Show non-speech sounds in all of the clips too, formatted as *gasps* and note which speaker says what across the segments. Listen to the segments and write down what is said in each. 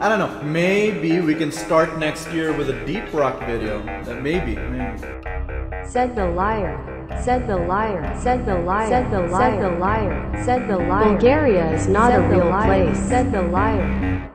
Speaker 1: I don't know. Maybe we can start next year with a deep rock video. That maybe, maybe.
Speaker 2: Said the liar. Said the liar. Said the liar. Said the liar. Said the liar. Said the liar. Bulgaria is not a real place. Said the liar.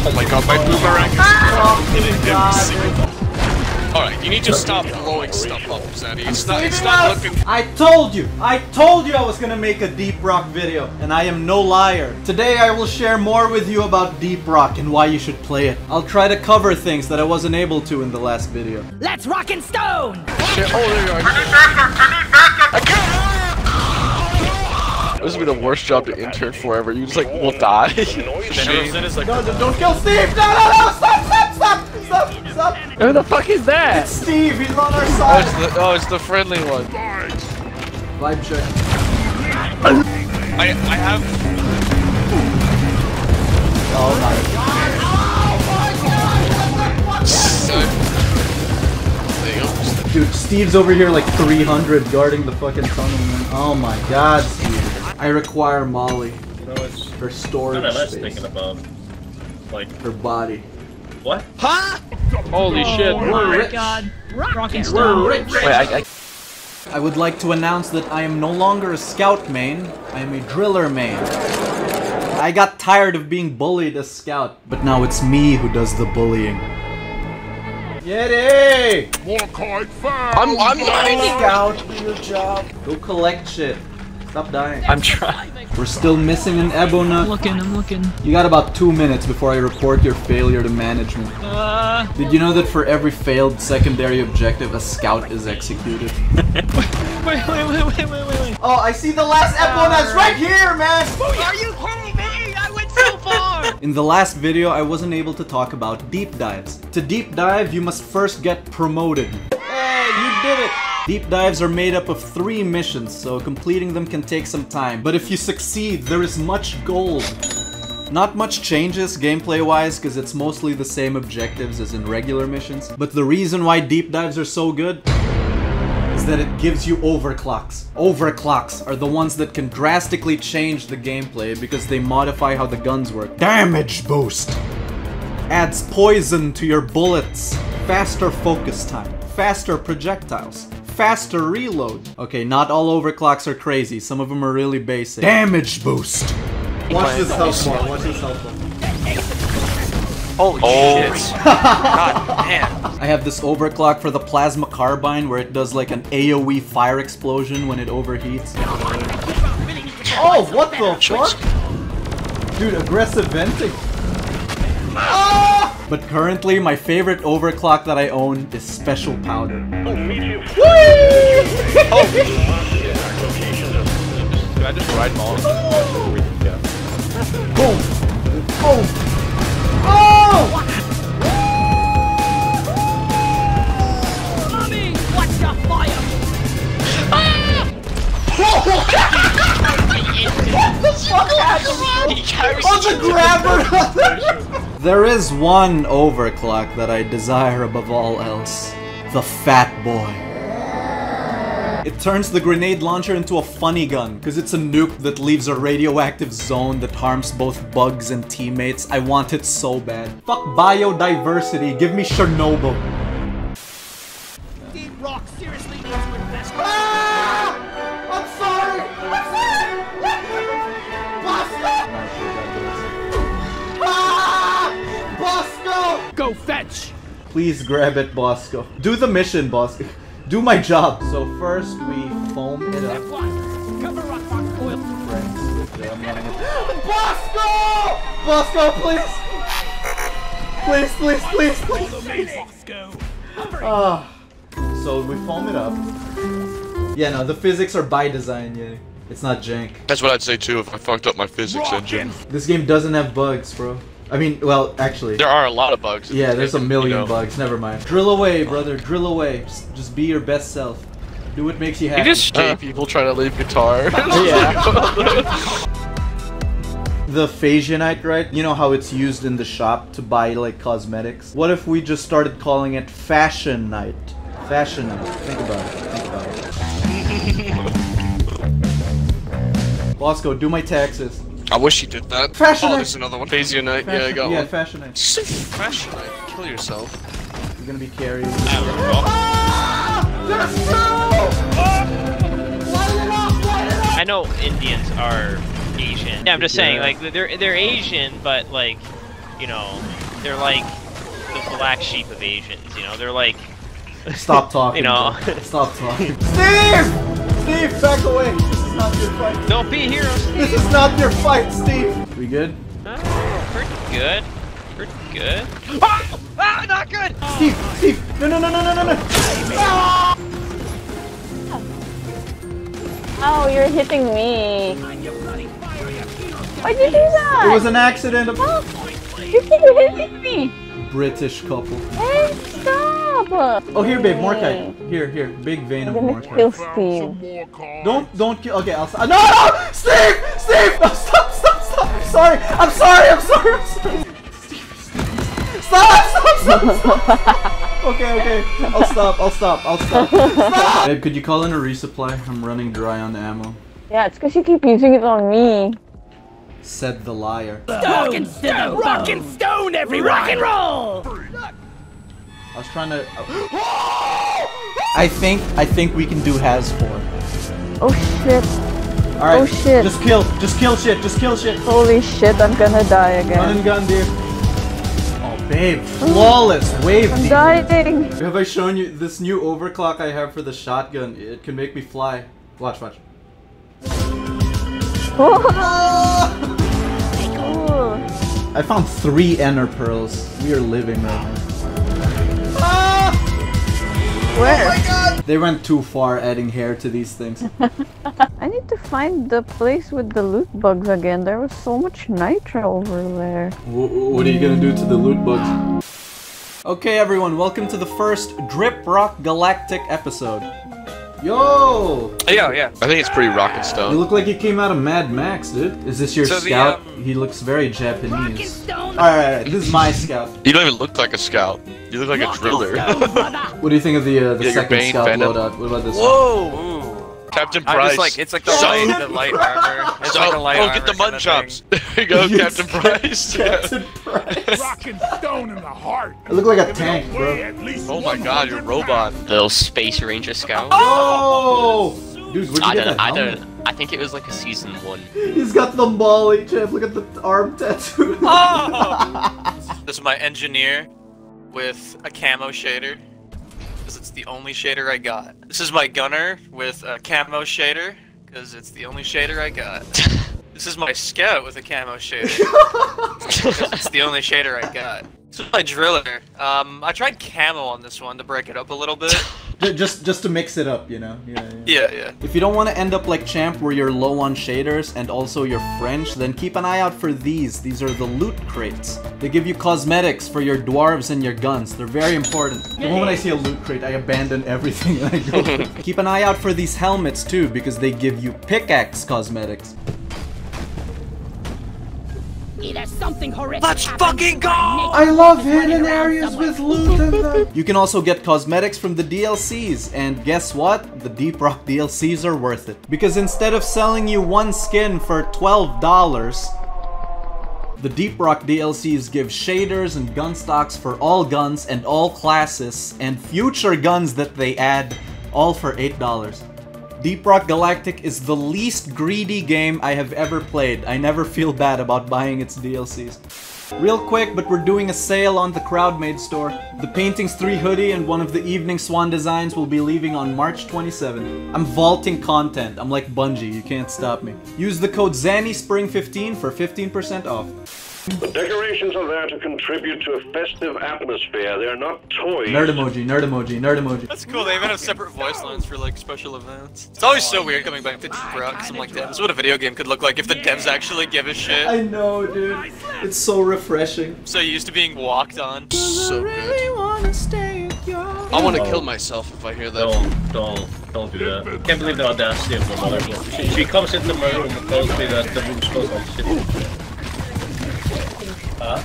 Speaker 3: Oh my god, my boomerang is Alright, you need to stop blowing stuff up, Zaddy. It's not it's not looking
Speaker 1: I told you! I told you I was gonna make a deep rock video, and I am no liar. Today I will share more with you about deep rock and why you should play it. I'll try to cover things that I wasn't able to in the last video.
Speaker 4: Let's rock and stone!
Speaker 3: shit. Oh there you are. This would be the worst job to intern forever. You just like will die. *laughs*
Speaker 1: No, no, don't kill Steve! No, no, no! Stop, stop, stop! Stop, stop!
Speaker 5: Who the fuck is that?
Speaker 1: It's Steve, he's on our
Speaker 3: Oh, it's
Speaker 1: side!
Speaker 3: the oh, it's the friendly one.
Speaker 1: Vibe check.
Speaker 3: I I have
Speaker 1: Oh
Speaker 3: There you go.
Speaker 1: my. Dude, Steve's over here like 300 guarding the fucking tunnel, man. Oh my god, Steve. I require Molly.
Speaker 6: No, it's
Speaker 1: Her storage
Speaker 6: not MS
Speaker 1: space.
Speaker 6: thinking about. Like,
Speaker 1: Her body.
Speaker 6: what? Huh?
Speaker 5: Holy oh shit.
Speaker 1: We're rich.
Speaker 4: Rock and
Speaker 1: We're rich.
Speaker 5: Wait, I, I,
Speaker 1: I would like to announce that I am no longer a scout main, I am a driller main. I got tired of being bullied as scout, but now it's me who does the bullying. Yeti!
Speaker 3: I'm I'm not
Speaker 1: Scout, do your job. Go collect shit. Stop dying.
Speaker 5: I'm trying.
Speaker 1: We're still missing an Ebonut.
Speaker 4: looking, I'm looking.
Speaker 1: You got about two minutes before I report your failure to management.
Speaker 4: Uh,
Speaker 1: Did you know that for every failed secondary objective, a scout is executed? *laughs*
Speaker 4: wait, wait, wait, wait, wait, wait, wait.
Speaker 1: Oh, I see the last Ebonut's right here, man!
Speaker 4: Are you kidding me? I went so far! *laughs*
Speaker 1: In the last video, I wasn't able to talk about deep dives. To deep dive, you must first get promoted. Did it! Deep dives are made up of three missions, so completing them can take some time. But if you succeed, there is much gold. Not much changes gameplay-wise, because it's mostly the same objectives as in regular missions. But the reason why deep dives are so good is that it gives you overclocks. Overclocks are the ones that can drastically change the gameplay because they modify how the guns work. Damage boost! Adds poison to your bullets. Faster focus time. Faster projectiles. Faster reload. Okay, not all overclocks are crazy. Some of them are really basic. Damage boost! Watch this health bar. Watch this health bar.
Speaker 3: Holy oh. shit. God damn. *laughs*
Speaker 1: I have this overclock for the plasma carbine where it does like an AoE fire explosion when it overheats. Oh, what the fuck? Dude, aggressive venting. Ah! But currently, my favorite overclock that I own is Special Powder.
Speaker 5: Can I just ride Molly? *laughs*
Speaker 1: Boom! Boom! Oh!
Speaker 4: Mommy, watch the fire! *laughs*
Speaker 3: He carries
Speaker 1: Oh, the grabber! There is one overclock that I desire above all else. The Fat Boy. It turns the grenade launcher into a funny gun, because it's a nuke that leaves a radioactive zone that harms both bugs and teammates. I want it so bad. Fuck biodiversity, give me Chernobyl.
Speaker 4: Deep Rock seriously needs to invest.
Speaker 1: Ah! I'm sorry! I'm sorry!
Speaker 4: Go fetch!
Speaker 1: Please grab it, Bosco. Do the mission, Bosco. Do my job. So first we foam it up.
Speaker 4: Cover rock rock oil.
Speaker 1: Bosco! Bosco, please! Please, please, please, please.
Speaker 4: Bosco.
Speaker 1: Ah. So we foam it up. Yeah, no, the physics are by design, yeah. It's not jank.
Speaker 3: That's what I'd say too if I fucked up my physics engine.
Speaker 1: This game doesn't have bugs, bro. I mean, well, actually.
Speaker 3: There are a lot of bugs.
Speaker 1: Yeah, there's a
Speaker 3: You
Speaker 1: million
Speaker 3: know.
Speaker 1: bugs. Never mind. Drill away, brother. Drill away. Just, just be your best self. Do what makes you
Speaker 3: You
Speaker 1: happy.
Speaker 3: just gay uh. people trying to leave guitar. *laughs*
Speaker 1: The Phazyonite, right? You know how it's used in the shop to buy like cosmetics? What if we just started calling it Fashion Night? Fashion Night. Think about it. Think about it. *laughs* Bosco, do my taxes.
Speaker 3: I wish you did that.
Speaker 1: Fashion
Speaker 3: oh, there's another one. Phasio Night. Yeah, I got
Speaker 1: yeah,
Speaker 3: one.
Speaker 1: Fashion Night.
Speaker 3: Just say Fashion Night. Kill yourself.
Speaker 1: You're gonna be carried.
Speaker 7: I know Indians are Asian. Yeah, I'm just saying, like they're they're Asian, but like, you know, they're like the black sheep of Asians. You know, they're like
Speaker 1: Stop *laughs* talking.
Speaker 7: You know.
Speaker 1: Stop talking. *laughs* Steve! Steve, back away. This is not your fight.
Speaker 7: don't be heroes.
Speaker 1: This is not your fight, Steve. We good?
Speaker 7: Oh, pretty good. Pretty good. Ah! ah, not good.
Speaker 1: Steve, Steve, no, no, no, no, no, no, no.
Speaker 8: Oh, you're hitting me. Why'd you do that?
Speaker 1: It was an accident.
Speaker 8: You keep hitting me.
Speaker 1: British couple.
Speaker 8: Hey, stop.
Speaker 1: Oh, here, babe, more Morkite. Here, here, big vein of
Speaker 8: I'm gonna kill
Speaker 1: Morkite.
Speaker 8: Steve.
Speaker 1: Don't, don't kill. Okay, I'll. No, no, Steve, Steve, no, stop, stop, stop. I'm sorry, I'm sorry, I'm sorry, I'm sorry. Steve, Steve. Stop, stop, stop, stop. Okay, okay, I'll stop, I'll stop, I'll stop. Stop. Babe, could you call in a resupply? I'm running dry on ammo.
Speaker 8: Yeah, it's because you keep using it on me.
Speaker 1: Said the liar.
Speaker 4: Rock and stone, rock and stone, every rock and roll.
Speaker 1: I was trying to. *gasps* I think, I think we can do has four.
Speaker 8: Oh shit.
Speaker 1: All right.
Speaker 8: Oh, shit.
Speaker 1: Just kill, just kill shit, just kill shit.
Speaker 8: Holy shit, I'm gonna die
Speaker 1: Run
Speaker 8: again.
Speaker 1: and gun, dude. Oh, babe, oh. flawless wave.
Speaker 8: I'm
Speaker 1: beat.
Speaker 8: dying.
Speaker 1: Have I shown you this new overclock I have for the shotgun? It can make me fly. Watch, watch. *laughs*
Speaker 8: Oh. *laughs*
Speaker 1: I found three Ender pearls. We are living right now. *laughs*
Speaker 8: Where?
Speaker 1: Oh they went too far adding hair to these things. *laughs*
Speaker 8: I need to find the place with the loot bugs again. There was so much nitro over there.
Speaker 1: Wh- what are you gonna do to the loot bugs? Okay, everyone, welcome to the first Drip Rock Galactic episode. Yo!
Speaker 3: Yeah, yeah. I think it's pretty rock and
Speaker 1: You look like you came out of Mad Max, dude. Is this your
Speaker 3: So the,
Speaker 1: scout?
Speaker 3: um,
Speaker 1: he looks very Japanese.
Speaker 4: stone.
Speaker 1: Alright, alright, this is my scout.
Speaker 3: You don't even look like a scout. You look like a
Speaker 4: rock and
Speaker 3: driller.
Speaker 4: stone.
Speaker 1: What do you think of the uh, the
Speaker 3: Yeah,
Speaker 1: second
Speaker 3: Bane
Speaker 1: scout
Speaker 3: Venom.
Speaker 1: loadout? What about this? one?
Speaker 5: Whoa!
Speaker 3: Captain
Speaker 5: I
Speaker 3: Price.
Speaker 5: just like it's like the
Speaker 3: So-
Speaker 5: light, the light armor. It's
Speaker 3: So-
Speaker 5: like a light
Speaker 3: oh,
Speaker 5: armor.
Speaker 3: get the mud chops.
Speaker 5: thing. *laughs*
Speaker 3: There you go,
Speaker 1: Yes,
Speaker 3: Captain Price. *laughs* Yeah.
Speaker 1: Captain Price.
Speaker 9: Rock and stone in the heart.
Speaker 1: I look like a tank, bro.
Speaker 9: At least
Speaker 3: Oh my god, you're a robot.
Speaker 10: Little Space Ranger Scout.
Speaker 1: Oh! Dude, where'd you
Speaker 10: I
Speaker 1: get
Speaker 10: don't,
Speaker 1: that
Speaker 10: I
Speaker 1: helmet?
Speaker 10: don't, I think it was like a season one.
Speaker 1: He's got the Molly chip. Look at the arm tattoo.
Speaker 5: Oh! *laughs* this is my engineer with a camo shader. Because it's the only shader I got. This is my gunner with a camo shader. Because it's the only shader I got. *laughs* This is my scout with a camo shader. *laughs* 'cause it's the only shader I got. This is my driller. Um, I tried camo on this one to break it up a little bit. *laughs*
Speaker 1: Ju- just, just to mix it up, you know. Yeah, yeah.
Speaker 5: Yeah, yeah.
Speaker 1: If you don't want to end up like Champ, where you're low on shaders and also you're French, then keep an eye out for these. These are the loot crates. They give you cosmetics for your dwarves and your guns. They're very important. The moment I see a loot crate, I abandon everything *laughs* and I *laughs* go. keep an eye out for these helmets too, because they give you pickaxe cosmetics.
Speaker 4: There's something horrific.
Speaker 5: Let's fucking go!
Speaker 1: I love hidden areas with loot and *laughs* that. You can also get cosmetics from the DLCs, and guess what? The Deep Rock DLCs are worth it. Because instead of selling you one skin for $12, the Deep Rock DLCs give shaders and gun stocks for all guns and all classes, and future guns that they add, all for $8. Deep Rock Galactic is the least greedy game I have ever played. I never feel bad about buying its DLCs. Real quick, but we're doing a sale on the Crowdmade store. The Paintings 3 hoodie and one of the Evening Swan designs will be leaving on March 27. I'm vaulting content. I'm like Bungie, you can't stop me. Use the code ZANISPRING15 for 15% off.
Speaker 11: The decorations are there to contribute to a festive atmosphere. They're not toys.
Speaker 1: Nerd emoji, nerd emoji, nerd emoji.
Speaker 5: That's cool. They even have separate voice lines for like special events. It's always so weird coming back to Deep Rock because I'm like, damn, this is what a video game could look like if the devs actually give a shit.
Speaker 1: I know, dude. It's so refreshing.
Speaker 5: So used to being walked on.
Speaker 3: So good. I want to kill myself if I hear that.
Speaker 6: Don't, don't. Don't do that. Can't believe the audacity of the mother. She, she comes into my room and tells me that the room's closed like shit. Huh?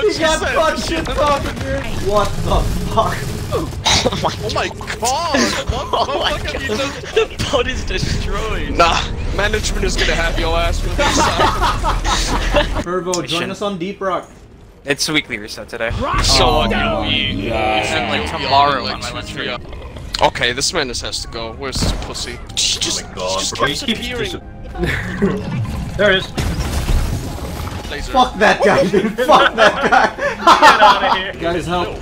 Speaker 1: He got fuck shit talking, dude. What the fuck? *laughs*
Speaker 3: Oh my god! What the fuck have you done?
Speaker 10: The boat is destroyed.
Speaker 3: Nah, management is gonna have your ass for this *laughs* time.
Speaker 1: Hervo, join us on Deep Rock.
Speaker 5: It's a weekly reset today.
Speaker 3: So oh.
Speaker 5: It's
Speaker 3: ugly.
Speaker 5: in like tomorrow on my lunch break.
Speaker 3: Okay, this madness has to go. Where's this pussy? She just,
Speaker 6: Oh God,
Speaker 3: she just
Speaker 6: bro,
Speaker 3: keeps *laughs*
Speaker 6: he keeps
Speaker 3: appearing.
Speaker 6: There it is.
Speaker 3: Laser.
Speaker 1: Fuck that guy, dude. Fuck that guy. *laughs*
Speaker 6: Get out of here.
Speaker 1: Guys, help.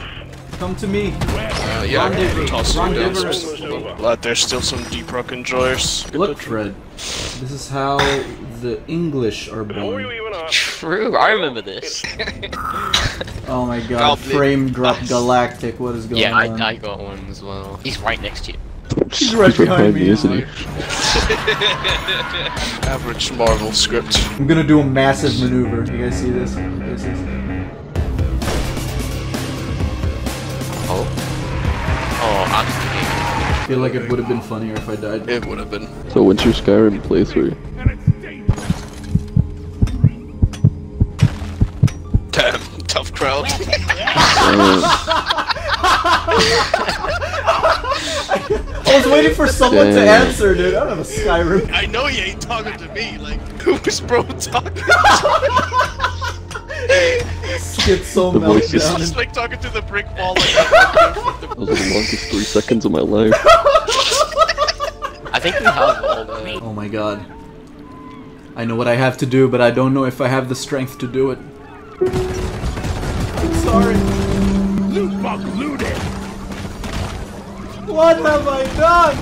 Speaker 1: Come to me.
Speaker 3: Uh, yeah, I
Speaker 1: Rendezvous.
Speaker 3: can toss him down.
Speaker 1: Rendezvous.
Speaker 3: Glad there's still some deep rock enjoyers.
Speaker 1: Look, Fred. This is how the English are born.
Speaker 10: True, I remember this. *laughs*
Speaker 1: Oh my god,
Speaker 3: Goblin.
Speaker 1: frame drop galactic. What is going on?
Speaker 10: yeah, I. I got one as well. He's right next to you.
Speaker 1: He's right behind me, isn't he? *laughs*
Speaker 3: Average Marvel script.
Speaker 1: I'm gonna do a massive maneuver. You guys see this? You guys see this? Feel like it would have been funnier if I died.
Speaker 3: It would have been.
Speaker 12: So when's your Skyrim playthrough?
Speaker 3: Damn, tough crowd. *laughs*
Speaker 1: I was waiting for someone to answer, dude. I don't have a Skyrim.
Speaker 3: I know you ain't talking to me. Like, who was bro talking? *laughs*
Speaker 1: Skip so
Speaker 12: The voice is-
Speaker 1: meltdown.
Speaker 3: Just like talking to the brick wall. Like, that. *laughs*
Speaker 12: Those are the longest three seconds of my life.
Speaker 10: I think we have all the.
Speaker 1: Oh my god. I know what I have to do, but I don't know if I have the strength to do it. I'm sorry.
Speaker 9: Loot bug looted.
Speaker 1: What have I done?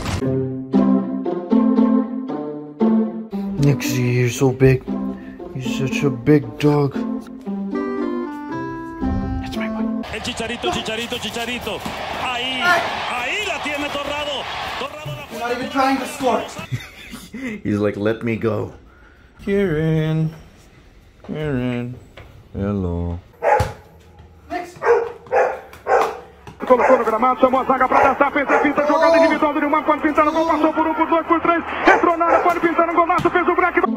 Speaker 13: Nixie, you're so big. You're such a big dog.
Speaker 4: Chicharito, chicharito, chicharito. Ahí, ahí la tiene Torrado. Torrado la
Speaker 1: You're not even trying to score. *laughs*
Speaker 13: He's like, let me go. Kirin. Kirin. Hello.
Speaker 9: Colocou no gramado, chamou a zaga pra testar, fez a finta, jogada individual do Nilman, pode pintar no gol, passou por um, por dois, por três, entrou na área, pode pintar no golaço, fez o break.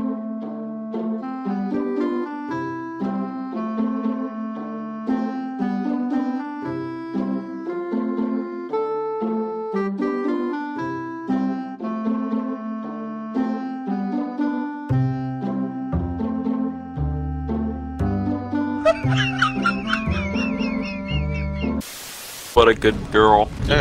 Speaker 14: A good girl.
Speaker 1: Uh,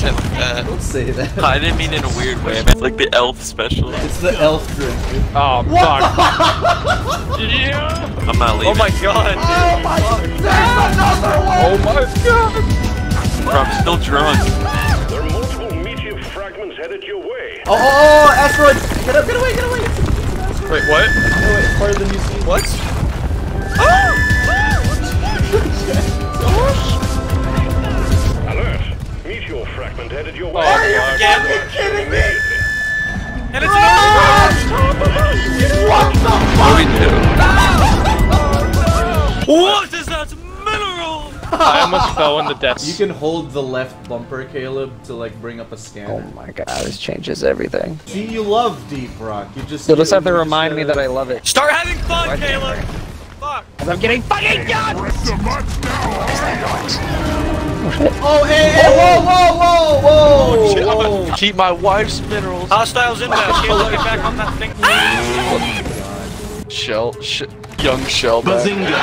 Speaker 1: uh, Don't say that.
Speaker 14: I didn't mean in a weird way. I meant like the elf special.
Speaker 1: It's the elf drink. dude.
Speaker 7: Oh,
Speaker 1: What
Speaker 7: fuck. *laughs*
Speaker 14: I'm not leaving.
Speaker 7: Oh my god.
Speaker 1: Oh my There's another one!
Speaker 14: Oh my god! Bro, I'm still drunk.
Speaker 11: there are multiple meteor fragments headed your way.
Speaker 1: Oh, oh, oh, oh asteroid! Get up, get away, get away!
Speaker 3: Wait, what?
Speaker 1: Oh, wait, it's farther than you see.
Speaker 3: What? *laughs*
Speaker 11: Oh, Alert! Meteor headed your oh, way.
Speaker 1: Are you fucking kidding me?
Speaker 5: And it's an ah!
Speaker 1: What the
Speaker 14: What do we do?
Speaker 5: What is that mineral?
Speaker 7: I almost fell in the depths.
Speaker 1: You can hold the left bumper, Caleb, to like bring up a scanner.
Speaker 15: Oh my god, this changes everything.
Speaker 1: See, you love Deep Rock. You just
Speaker 15: You'll just have to remind me that I love it.
Speaker 5: Start having fun, Caleb. Fuck.
Speaker 15: I'm getting fucking done!
Speaker 1: Oh, hey, hey, whoa, whoa, whoa, whoa, whoa!
Speaker 3: Oh, keep my wife's minerals.
Speaker 5: Hostiles inbound. Caleb, get back on that thing.
Speaker 3: Shell, sh young shell. Bazinga!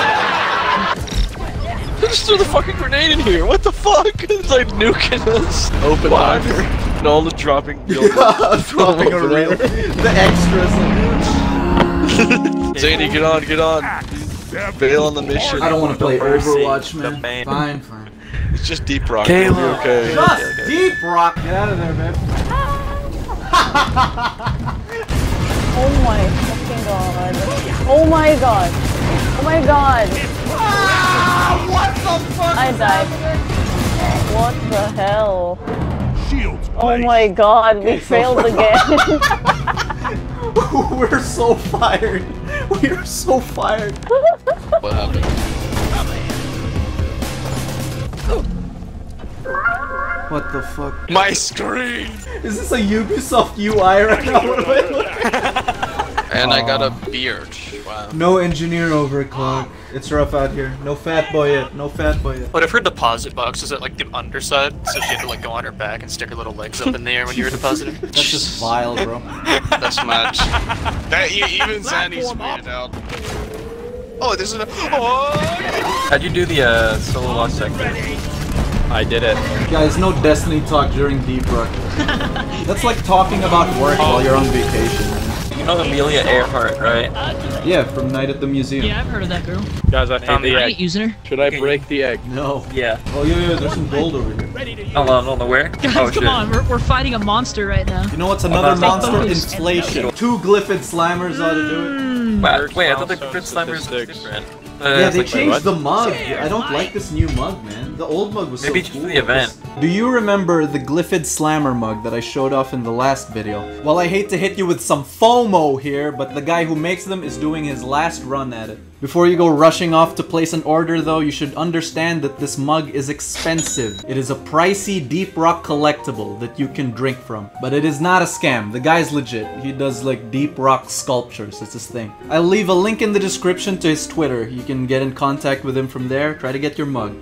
Speaker 3: They just threw the fucking grenade in here. What the fuck? *laughs* It's like nuking us. Open fire. And all the dropping. *laughs*
Speaker 1: yeah, Dropping a reel. *laughs* The extras.
Speaker 3: Zanny, get on, get on. Bail on the mission.
Speaker 1: I don't want to play Overwatch, man. Fine, fine.
Speaker 3: It's just deep rock.
Speaker 14: Caleb.
Speaker 3: You'll be okay.
Speaker 1: Just Deep Rock. Get out of there, man. *laughs*
Speaker 8: Oh my fucking god. Oh my god. Oh my god.
Speaker 1: Ah, what the fuck?
Speaker 8: I died. What the hell?
Speaker 9: Shields.
Speaker 8: Oh my god, we *laughs*
Speaker 1: Okay,
Speaker 8: failed again. *laughs*
Speaker 1: We're so fired. We are so fired.
Speaker 3: What happened?
Speaker 1: What the fuck?
Speaker 3: My screen!
Speaker 1: Is this a Ubisoft UI right now?
Speaker 3: And I got a beard. Wow.
Speaker 1: no engineer overclock. It's rough out here. No fat boy yet. No fat boy yet.
Speaker 5: What if her deposit box is at like the underside, so she had to like go on her back and stick her little legs up in the air when you were depositing? *laughs*
Speaker 1: That's just vile, bro.
Speaker 3: That's much. *laughs* That even Zanny's weirded out. Oh, there's an. Oh!
Speaker 14: How'd you do the uh, solo lost sector? I did it.
Speaker 1: Guys, no Destiny talk during Deep Rock. *laughs* That's like talking about work while you're on vacation.
Speaker 14: You know Amelia Earhart, right?
Speaker 1: Yeah, from Night at the Museum.
Speaker 16: Yeah, I've heard of that girl.
Speaker 14: Guys, I found the
Speaker 16: I
Speaker 14: egg.
Speaker 16: ain't using her.
Speaker 14: Should I break the egg?
Speaker 1: No.
Speaker 14: Yeah.
Speaker 1: Oh yeah, yeah. There's some gold over here.
Speaker 14: Hold on, hold on, where? *laughs*
Speaker 16: Guys,
Speaker 14: oh,
Speaker 16: come
Speaker 14: shit.
Speaker 16: on, we're, we're fighting a monster right now.
Speaker 1: You know what's another
Speaker 14: that's
Speaker 1: monster?
Speaker 14: focus.
Speaker 1: Inflation. Two glyphid slammers ought to do it. Hmm.
Speaker 14: Wow, wait, I thought the Crit Slammers was different. Uh,
Speaker 1: Yeah, they
Speaker 14: like,
Speaker 1: changed the mug. I don't like this new mug, man. The old mug was
Speaker 14: Maybe
Speaker 1: so
Speaker 14: just
Speaker 1: cool.
Speaker 14: for the event.
Speaker 1: Do you remember the Glyphid Slammer mug that I showed off in the last video? Well, I hate to hit you with some FOMO here, but the guy who makes them is doing his last run at it. Before you go rushing off to place an order though, you should understand that this mug is expensive. It is a pricey deep rock collectible that you can drink from. But it is not a scam. The guy's legit. He does like deep rock sculptures. It's his thing. I'll leave a link in the description to his Twitter. You can get in contact with him from there. Try to get your mug.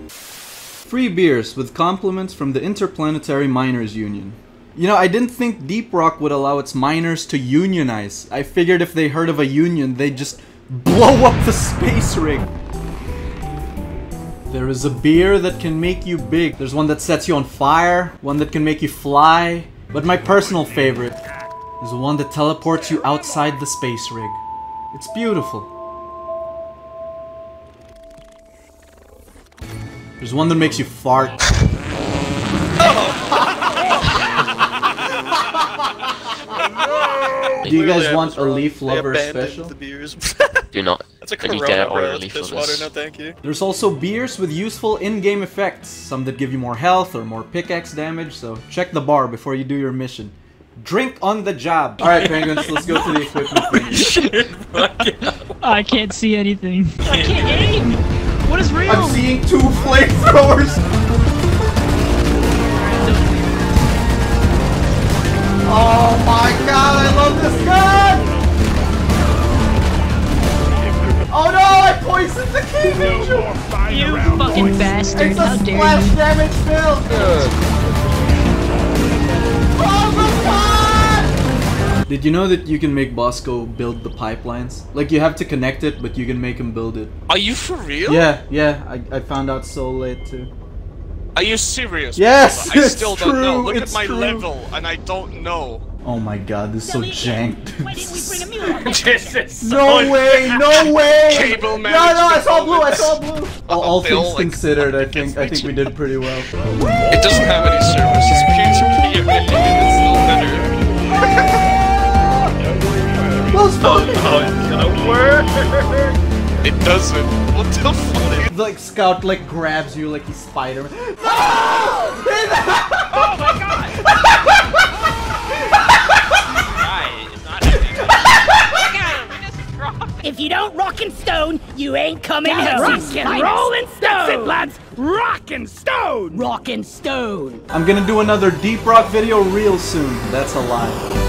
Speaker 1: Free beers with compliments from the Interplanetary Miners Union. You know, I didn't think Deep Rock would allow its miners to unionize. I figured if they heard of a union, they'd just blow up the space rig. There is a beer that can make you big. There's one that sets you on fire, one that can make you fly. But my personal favorite is the one that teleports you outside the space rig. It's beautiful. There's one that makes you fart. *laughs* Oh. Do you guys want a leaf lover special?
Speaker 5: The beers. *laughs*
Speaker 10: Do not.
Speaker 5: That's a
Speaker 10: Can you
Speaker 5: Corona,
Speaker 10: get
Speaker 5: bro.
Speaker 10: your
Speaker 5: That's
Speaker 10: leaf
Speaker 5: piss water, no thank you.
Speaker 1: There's also beers with useful in-game effects, some that give you more health or more pickaxe damage, so check the bar before you do your mission. Drink on the job. Alright, penguins, let's go to the equipment *laughs* thing.
Speaker 16: I can't see anything. I can't aim! What is real?
Speaker 1: I'm seeing two flamethrowers! Oh my god, I love this gun! Oh no, I poisoned the king angel!
Speaker 16: You fucking bastard,
Speaker 1: It's
Speaker 16: how dare
Speaker 1: splash
Speaker 16: you.
Speaker 1: damage build! Did you know that you can make Bosco build the pipelines? Like you have to connect it, but you can make him build it.
Speaker 3: Are you for real?
Speaker 1: Yeah, yeah, I, I found out so late too.
Speaker 3: Are you serious?
Speaker 1: Yes,
Speaker 3: brother? I
Speaker 1: it's
Speaker 3: still don't know. Look at my
Speaker 1: true.
Speaker 3: level, and I don't know.
Speaker 1: Oh my god, this is so janked. *laughs*
Speaker 3: Jesus.
Speaker 1: No way, no *laughs* way!
Speaker 3: Cable
Speaker 1: no, no, I saw blue, I
Speaker 3: management
Speaker 1: saw blue! All, all things
Speaker 3: all, like,
Speaker 1: considered, I think I *laughs* think we did pretty well.
Speaker 3: It doesn't have any service. It's peer-to-peer. It's still better.
Speaker 1: Those fucking
Speaker 3: Oh, it's gonna work. It doesn't. What the fuck?
Speaker 1: like Scout like grabs you like he's Spider-Man. *laughs* *laughs*
Speaker 7: Oh my god! Guy is not having Look at him! He just dropped
Speaker 15: If you don't rock and stone, you ain't coming
Speaker 17: Yeah,
Speaker 15: home.
Speaker 17: rock and roll and stone.
Speaker 15: That's it, lads. Rock and stone. Rock and stone.
Speaker 1: I'm gonna do another Deep Rock video real soon. That's a lie.